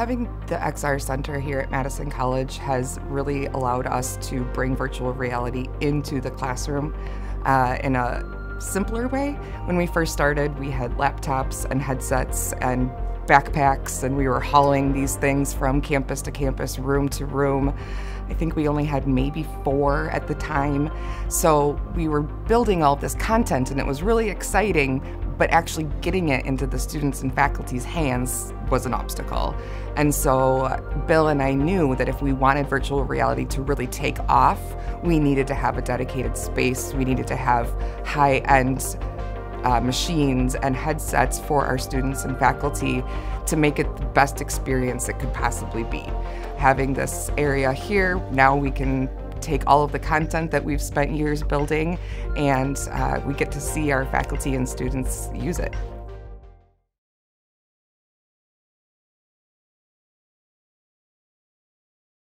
Having the XR Center here at Madison College has really allowed us to bring virtual reality into the classroom uh, in a simpler way. When we first started, we had laptops and headsets and backpacks, and we were hauling these things from campus to campus, room to room. I think we only had maybe four at the time. So we were building all this content, and it was really exciting, but actually getting it into the students and faculty's hands was an obstacle. And so Bill and I knew that if we wanted virtual reality to really take off, we needed to have a dedicated space. We needed to have high end uh, machines and headsets for our students and faculty to make it the best experience it could possibly be. Having this area here, now we can take all of the content that we've spent years building and uh, we get to see our faculty and students use it.